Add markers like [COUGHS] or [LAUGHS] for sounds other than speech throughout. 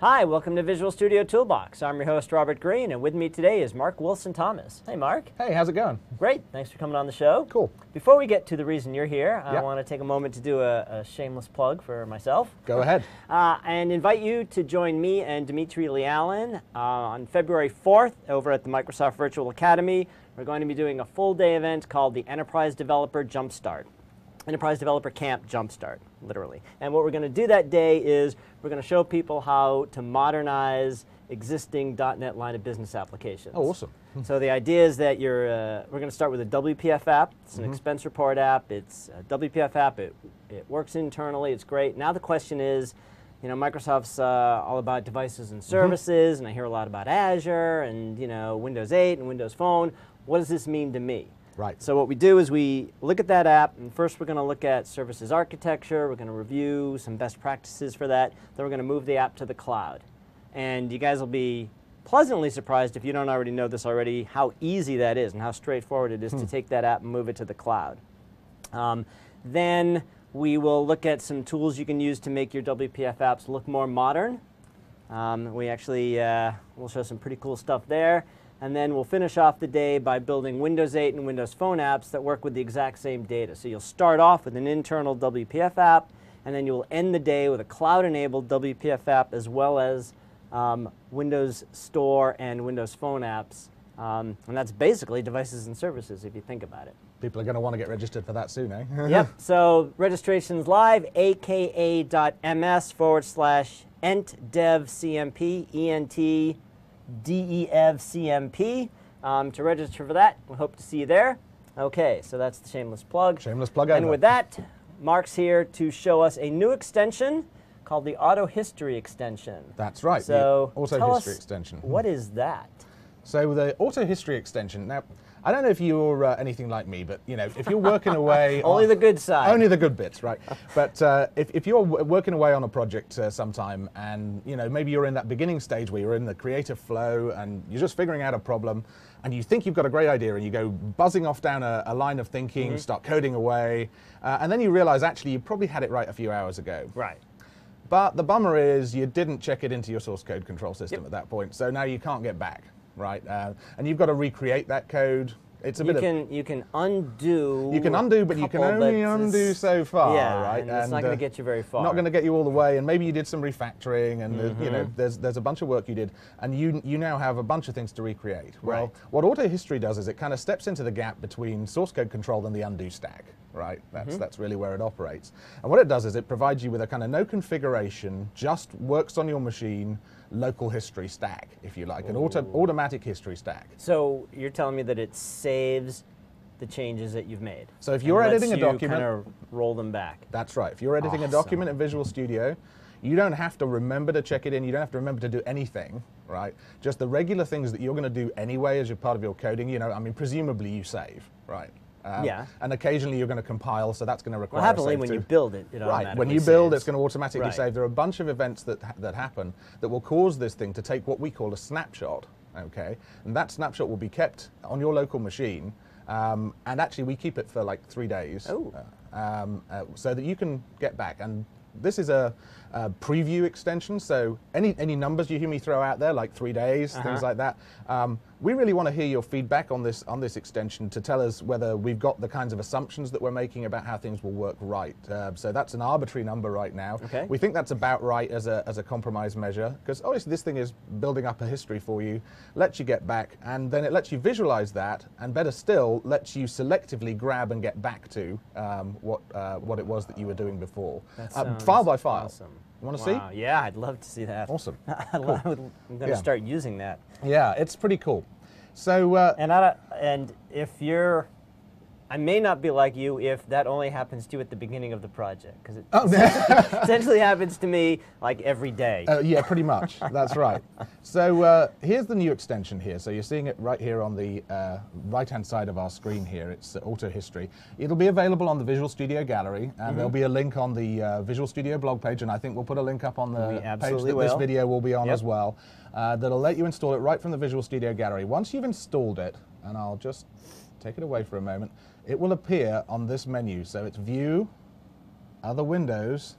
Hi, welcome to Visual Studio Toolbox. I'm your host, Robert Green, and with me today is Mark Wilson Thomas. Hey, Mark. Hey, how's it going? Great. Thanks for coming on the show. Cool. Before we get to the reason you're here, I want to take a moment to do a, a shameless plug for myself. Go ahead. [LAUGHS] Uh, and invite you to join me and Dmitry Lyalin uh, on February 4th over at the Microsoft Virtual Academy. We're going to be doing a full day event called the Enterprise Developer Jumpstart. Enterprise Developer Camp Jumpstart, literally. And what we're going to do that day is we're going to show people how to modernize existing .NET line of business applications. Oh, awesome. So the idea is that you're, uh, we're going to start with a WPF app. It's an expense report app. It's a WPF app. It, it works internally. It's great. Now the question is, you know, Microsoft's uh, all about devices and services, and I hear a lot about Azure and you know Windows 8 and Windows Phone. What does this mean to me? Right. So what we do is we look at that app, and first we're going to look at services architecture. We're going to review some best practices for that. Then we're going to move the app to the cloud. And you guys will be pleasantly surprised if you don't already know this already, how easy that is and how straightforward it is to take that app and move it to the cloud. Um, then we will look at some tools you can use to make your WPF apps look more modern. Um, we actually uh, will show some pretty cool stuff there. And then we'll finish off the day by building Windows 8 and Windows Phone apps that work with the exact same data. So you'll start off with an internal WPF app, and then you'll end the day with a cloud-enabled WPF app as well as um, Windows Store and Windows Phone apps. Um, and that's basically devices and services if you think about it. People are going to want to get registered for that soon, eh? [LAUGHS] yep. So registration's live, aka.ms forward slash entdevcmp, E-N-T D-E-V-C-M-P. Um, to register for that, we hope to see you there. Okay, so that's the shameless plug. Shameless plug And with that, Mark's here to show us a new extension called the Auto History extension. That's right, the So Auto tell History extension. What is that? So the auto history extension. Now, I don't know if you're uh, anything like me, but you know, if you're working away, [LAUGHS] Only on- the good side. Only the good bits, right? but uh, if, if you're w- working away on a project uh, sometime, and you know, maybe you're in that beginning stage where you're in the creative flow, and you're just figuring out a problem, and you think you've got a great idea, and you go buzzing off down a, a line of thinking, Mm-hmm. start coding away, uh, and then you realize actually you probably had it right a few hours ago. Right. But the bummer is you didn't check it into your source code control system Yep. at that point, so now you can't get back, right? Uh, and you've got to recreate that code. It's a You bit can, you can undo. you can undo, but you can only undo so far, yeah, right? and it's not going uh, to get you very far. Not going to get you all the way, and maybe you did some refactoring, and uh, you Mm-hmm. know, there's there's a bunch of work you did, and you you now have a bunch of things to recreate. Well, Right. what auto history does is it kind of steps into the gap between source code control and the undo stack, right? That's Mm-hmm. that's really where it operates. And what it does is it provides you with a kind of no configuration, just works on your machine, local history stack, if you like, an auto automatic history stack. So you're telling me that it saves the changes that you've made. So if you're editing a document- kind of roll them back. That's right. If you're editing a document in Visual Studio, you don't have to remember to check it in. You don't have to remember to do anything, right? Just the regular things that you're going to do anyway as you're part of your coding. You know, I mean, presumably you save, right? Um, Yeah. And occasionally you're going to compile, so that's going to require Well, a happily when too. you build it, it Right, when you build, saves. it's going to automatically Right. save. There are a bunch of events that that happen that will cause this thing to take what we call a snapshot. Okay, and that snapshot will be kept on your local machine, um, and actually we keep it for like three days, Oh. uh, um, uh, so that you can get back. And this is a, a preview extension, so any any numbers you hear me throw out there, like three days, things Uh-huh. like that. Um, we really want to hear your feedback on this on this extension to tell us whether we've got the kinds of assumptions that we're making about how things will work right. Uh, so that's an arbitrary number right now. Okay. We think that's about right as a as a compromise measure because obviously this thing is building up a history for you, lets you get back, and then it lets you visualize that, and better still, lets you selectively grab and get back to um, what uh, what it was that you were doing before, uh, file by file. Awesome. Want to Wow, Yeah, I'd love to see that. Awesome. [LAUGHS] I would, I'm going to start using that. Yeah, it's pretty cool. So uh, And I, and if you're, I may not be like you if that only happens to you at the beginning of the project because it Oh, [LAUGHS] essentially happens to me like every day. Uh, yeah, pretty much. That's right. So uh, here's the new extension here. So you're seeing it right here on the uh, right-hand side of our screen here. It's Auto History. It'll be available on the Visual Studio Gallery, and there'll be a link on the uh, Visual Studio blog page, and I think we'll put a link up on the page that this video will be on Yep. as well. Uh, that'll let you install it right from the Visual Studio Gallery. Once you've installed it, and I'll just take it away for a moment, it will appear on this menu. So it's View, Other Windows,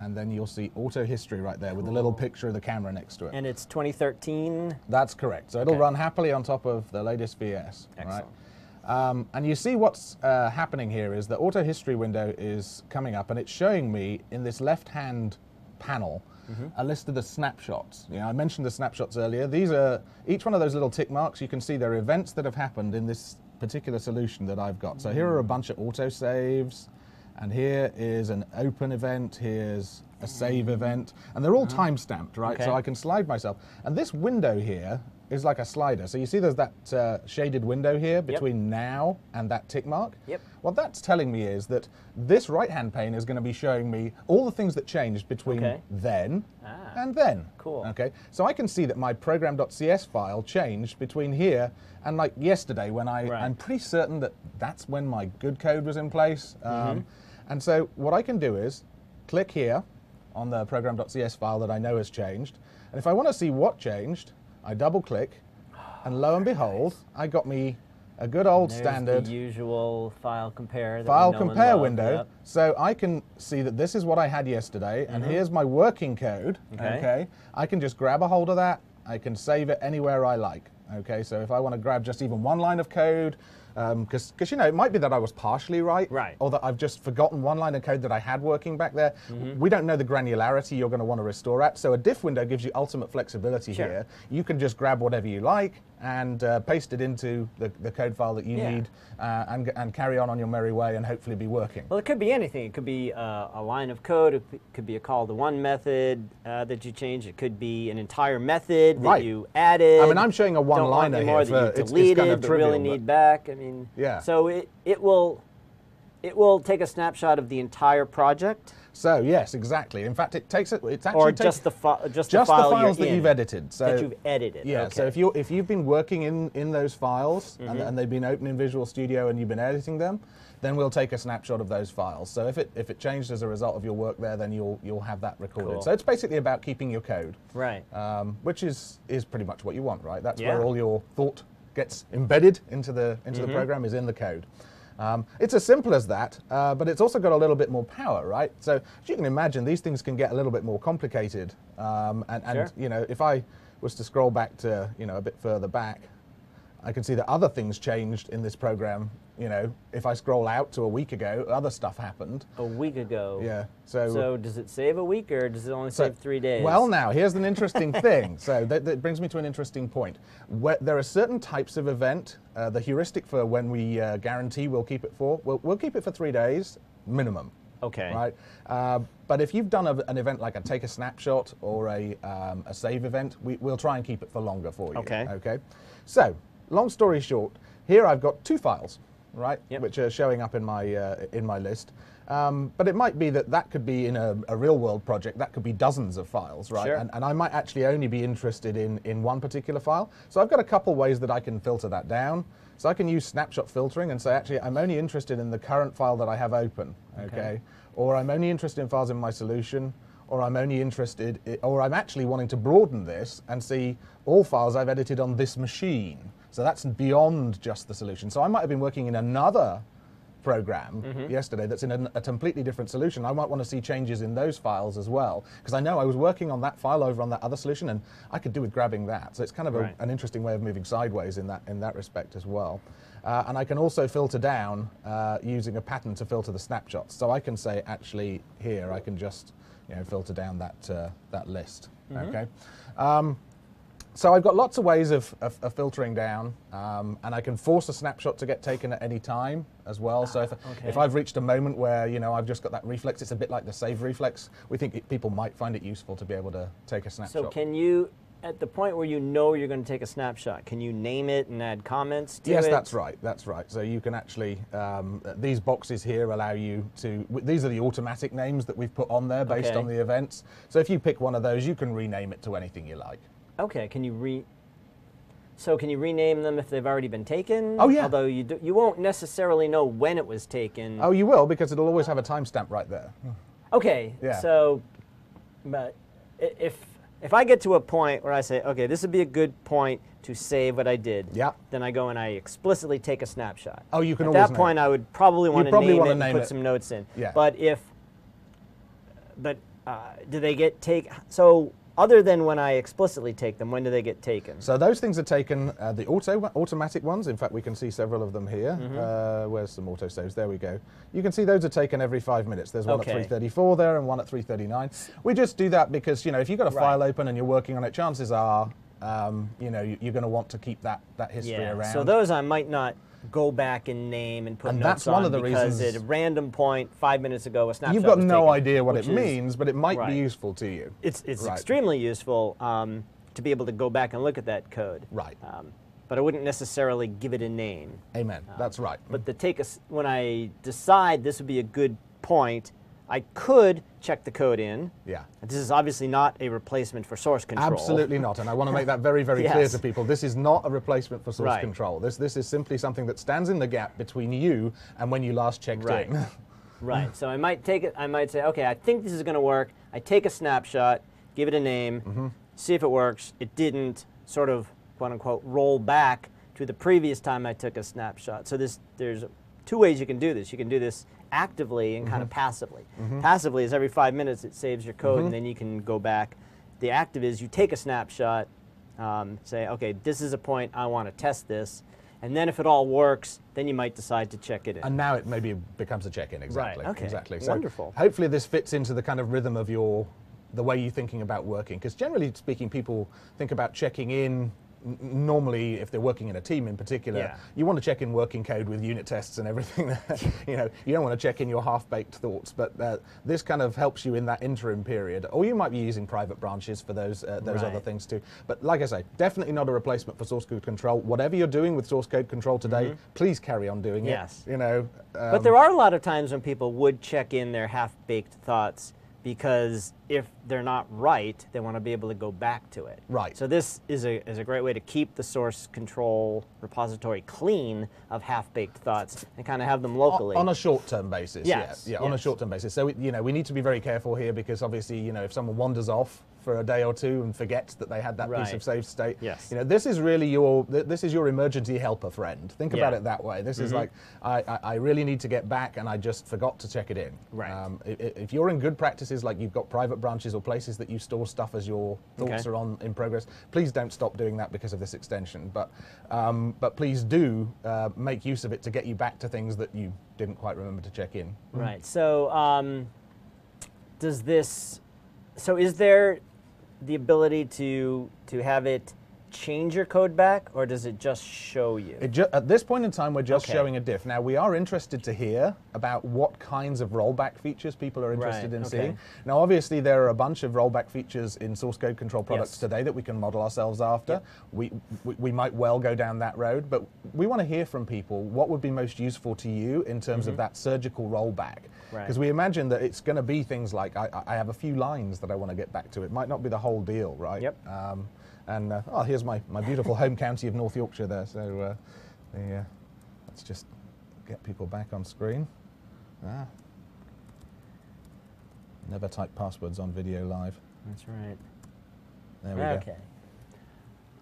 and then you'll see auto history right there with the little picture of the camera next to it. And it's 2013. That's correct. So it'll Okay. run happily on top of the latest VS. Excellent. Right? Um, and you see what's uh, happening here is the auto history window is coming up and it's showing me in this left hand panel Mm-hmm. a list of the snapshots. You know, I mentioned the snapshots earlier. These are each one of those little tick marks. You can see there are events that have happened in this particular solution that I've got. So here are a bunch of auto saves, and here is an open event. Here's a save event, and they're all time stamped, right? Okay. So I can slide myself. And this window here is like a slider. So you see there's that uh, shaded window here between now and that tick mark? Yep. What that's telling me is that this right hand pane is going to be showing me all the things that changed between Okay. then Ah. and then. Cool. Okay. So I can see that my program.cs file changed between here and like yesterday when I, Right. I'm pretty certain that that's when my good code was in place. Um, and so what I can do is click here on the program.cs file that I know has changed. And if I want to see what changed, I double click, and lo and behold, I got me a good old There's standard the usual file compare. That file we know and compare window. Yep. So I can see that this is what I had yesterday, and here's my working code. Mm-hmm. Okay. I can just grab a hold of that. I can save it anywhere I like. Okay. So if I want to grab just even one line of code, because you know it might be that I was partially right, Right. or that I've just forgotten one line of code that I had working back there. Mm-hmm. We don't know the granularity you're going to want to restore at. So a diff window gives you ultimate flexibility Sure. here. You can just grab whatever you like and uh, paste it into the, the code file that you Yeah. need uh, and, and carry on on your merry way and hopefully be working. Well, it could be anything. It could be uh, a line of code. It could be a call to one method uh, that you change. It could be an entire method that Right. you added. I mean, I'm showing a one-liner here that for- you it's- it's deleted, kind of but really need back. I mean, Yeah. So it it will it will take a snapshot of the entire project, So yes, exactly. In fact, it takes it. It's actually or just the just, just the, the files that in, you've edited. So that you've edited. Yeah. Okay. So if you if you've been working in in those files and, Mm-hmm. and they've been open in Visual Studio and you've been editing them, then we'll take a snapshot of those files. So if it if it changed as a result of your work there, then you'll you'll have that recorded. Cool. So it's basically about keeping your code, right. um, which is is pretty much what you want, right? That's Yeah. where all your thought gets embedded into the into Mm-hmm. the program is in the code. Um, it's as simple as that, uh, but it's also got a little bit more power, right? So as you can imagine, these things can get a little bit more complicated. Um, and, and Sure. you know, if I was to scroll back to you know a bit further back, I can see that other things changed in this program. You know, if I scroll out to a week ago, other stuff happened. a week ago. Yeah. So So does it save a week or does it only So- save three days? Well, now here's an interesting [LAUGHS] thing. So that, that brings me to an interesting point. Where there are certain types of event. Uh, the heuristic for when we uh, guarantee we'll keep it for, we'll, we'll keep it for three days minimum. Okay. Right. Uh, but if you've done a, an event like a take a snapshot or a, um, a save event, we, we'll try and keep it for longer for you. Okay. Okay. So, long story short, here I've got two files, right, Yep. which are showing up in my uh, in my list. Um, but it might be that that could be in a, a real world project. That could be dozens of files, right? Sure. And, and I might actually only be interested in in one particular file. So I've got a couple ways that I can filter that down. So I can use snapshot filtering and say, actually, I'm only interested in the current file that I have open, okay? Okay. Or I'm only interested in files in my solution, or I'm only interested, or I'm actually wanting to broaden this and see all files I've edited on this machine. So that's beyond just the solution. So I might have been working in another program Mm-hmm. yesterday that's in a, a completely different solution. I might want to see changes in those files as well because I know I was working on that file over on that other solution and I could do with grabbing that. So it's kind of a, Right. an interesting way of moving sideways in that in that respect as well. Uh, and I can also filter down uh, using a pattern to filter the snapshots. So I can say actually here I can just you know filter down that uh, that list. Mm-hmm. Okay. Um, so I've got lots of ways of, of, of filtering down, um, and I can force a snapshot to get taken at any time as well. so if, if Ah. I've reached a moment where you know I've just got that reflex, it's a bit like the save reflex. We think it, people might find it useful to be able to take a snapshot. So can you, at the point where you know you're going to take a snapshot, can you name it and add comments to Yes, it? that's right. That's right. So you can actually um, these boxes here allow you to. w- These are the automatic names that we've put on there based Okay. on the events. So if you pick one of those, you can rename it to anything you like. Okay, can you re? So can you rename them if they've already been taken? Oh, yeah. Although you do, you won't necessarily know when it was taken. Oh, you will because it'll always have a timestamp right there. Okay. Yeah. So, but if if I get to a point where I say, okay, this would be a good point to save what I did. Yeah. Then I go and I explicitly take a snapshot. Oh, you can At that point, it. I would probably want to name it and name put it. some notes in. Yeah. But if, but uh, do they get take? So other than when I explicitly take them, when do they get taken? So those things are taken, uh, the auto automatic ones. In fact, we can see several of them here. Mm-hmm. Uh, where's some auto saves? There we go. You can see those are taken every five minutes. There's one Okay. at 334 there and one at 339. We just do that because you know if you've got a Right. file open and you're working on it, chances are um, you know you- you're going to want to keep that that history yeah. around. So those I might not go back and name and put And notes that's one on of the because reasons- at a random point five minutes ago a snapshot You've got no taken, idea what it is- means, but it might Right. be useful to you. It's it's Right. extremely useful um, to be able to go back and look at that code. Right. Um, but I wouldn't necessarily give it a name. Amen. That's right. But the take us when I decide this would be a good point, I could check the code in. yeah. This is obviously not a replacement for source control. Absolutely not, and I want to make that very, very [LAUGHS] clear to people. This is not a replacement for source Right. control. This this is simply something that stands in the gap between you and when you last checked Right. in. [LAUGHS] Right. So I might take it. I might say, okay, I think this is going to work. I take a snapshot, give it a name, Mm-hmm. see if it works. It didn't. Sort of quote unquote roll back to the previous time I took a snapshot. So this there's two ways you can do this. You can do this actively and kind of Mm-hmm. passively. Passively is every five minutes it saves your code and then you can go back. The active is you take a snapshot, um, say, okay, this is a point I want to test this, and then if it all works, then you might decide to check it in. And now it maybe becomes a check-in. Exactly. Right, okay. Exactly. Wonderful. Hopefully, this fits into the kind of rhythm of your, the way you're thinking about working. Because generally speaking, people think about checking in. Normally, if they're working in a team in particular, Yeah. you want to check in working code with unit tests and everything. [LAUGHS] you know, you don't want to check in your half-baked thoughts. But uh, this kind of helps you in that interim period. Or you might be using private branches for those uh, those other things too. But like I say, definitely not a replacement for source code control. Whatever you're doing with source code control today, please carry on doing Mm-hmm. Yes. You know, But um, there are a lot of times when people would check in their half-baked thoughts because if they're not right, they want to be able to go back to it. Right. So this is a, is a great way to keep the source control repository clean of half-baked thoughts and kind of have them locally. On a short-term basis, Yes, yeah, yeah, on a short-term basis. So you know, we need to be very careful here because obviously, you know, if someone wanders off for a day or two and forgets that they had that piece of save state, Yes. you know, this is really your this is your emergency helper friend. Think about Yeah. Mm-hmm. it that way. This is like I, I, really need to get back and I just forgot to check it in. Right. Um, if you're in good practices, like you've got private branches or places that you store stuff as your thoughts Okay. are on in progress, please don't stop doing that because of this extension. But um, but please do uh, make use of it to get you back to things that you didn't quite remember to check in. Right. So, um, does this? So, is there the ability to to have it change your code back, or does it just show you? It ju- at this point in time, we're just Okay. showing a diff. Now, we are interested to hear about what kinds of rollback features people are interested Right, in okay. seeing. Now, obviously, there are a bunch of rollback features in source code control products Yes. today that we can model ourselves after. Yep. We, we, we might well go down that road, but we want to hear from people what would be most useful to you in terms of that surgical rollback. Right. Because we imagine that it's going to be things like I, I have a few lines that I want to get back to. It might not be the whole deal, right? Yep. Um, and uh, oh, here's my, my beautiful home county of North Yorkshire there. So uh, the, uh, let's just get people back on screen. Ah. Never type passwords on video live. That's right. There we Okay. go. Okay.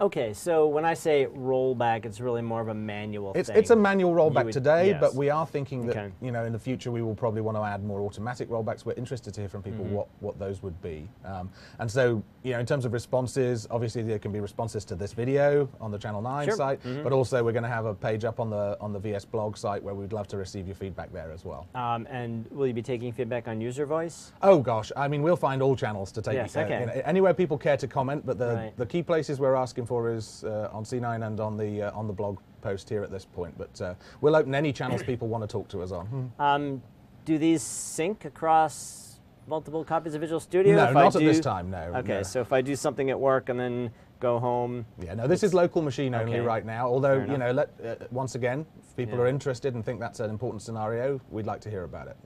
Okay, so when I say rollback, it's really more of a manual It's, thing. it's a manual rollback would- today, yes. but we are thinking that Okay. you know in the future we will probably want to add more automatic rollbacks. We're interested to hear from people Mm-hmm. what, what those would be. Um, and so you know in terms of responses, obviously there can be responses to this video on the Channel 9 Sure. site, Mhm. but also we're going to have a page up on the on the VS blog site where we'd love to receive your feedback there as well. Um, and will you be taking feedback on UserVoice? Oh gosh, I mean we'll find all channels to take Yes, uh, okay. you know, anywhere people care to comment, but the, Right. the key places we're asking for is uh, on C9 and on the uh, on the blog post here at this point. But uh, we'll open any channels [COUGHS] people want to talk to us on. Um, do these sync across multiple copies of Visual Studio? No, If not at this time. No. Okay, no. so if I do something at work and then go home, Yeah, no, this is local machine only Okay. right now. Although you know, let, uh, once again, if people Yeah. are interested and think that's an important scenario, we'd like to hear about it.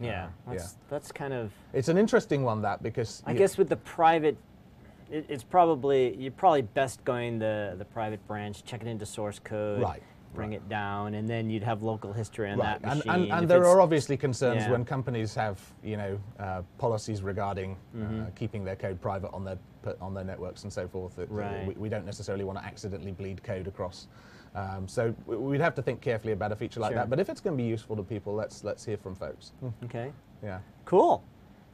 yeah, Uh, that's, that's kind of. It's an interesting one that because I guess with the private, it, it's probably you're probably best going the the private branch, check it into source code, Right, bring right. it down, and then you'd have local history on Right, that and, machine. and, and If there are obviously concerns Yeah. when companies have, you know, uh, policies regarding Mm-hmm. uh, keeping their code private on their put on their networks and so forth. That, uh, Right. we, we don't necessarily want to accidentally bleed code across. Um, so we'd have to think carefully about a feature like Sure. that. But if it's going to be useful to people, let's let's hear from folks. Hmm, Okay, Yeah. cool.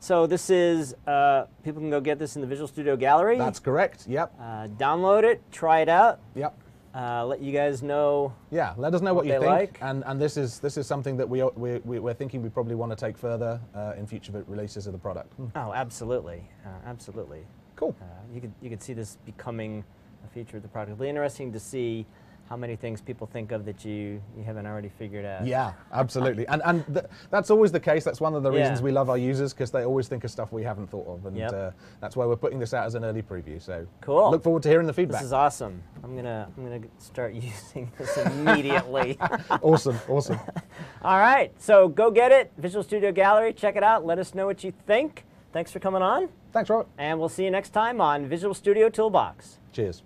So this is uh, people can go get this in the Visual Studio Gallery. That's correct. Yep. uh, download it, try it out, Yep. uh, let you guys know. Yeah, let us know what, what you think, like. and and this is this is something that we we we- we're thinking we probably want to take further uh, in future releases of the product. Hmm. Oh, absolutely, uh, absolutely. Cool. Uh, you could you could see this becoming a feature of the product. It'll be interesting to see how many things people think of that you you haven't already figured out. Yeah, absolutely, and and th- that's always the case. That's one of the reasons Yeah. we love our users because they always think of stuff we haven't thought of, and Yep. uh, that's why we're putting this out as an early preview. So Cool. Look forward to hearing the feedback. This is awesome. I'm gonna I'm gonna start [LAUGHS] using this immediately. [LAUGHS] awesome, awesome. [LAUGHS] All right, so go get it. Visual Studio Gallery, check it out. Let us know what you think. Thanks for coming on, Thanks, Robert. and we'll see you next time on Visual Studio Toolbox. Cheers.